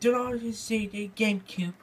Did I just say the GameCube?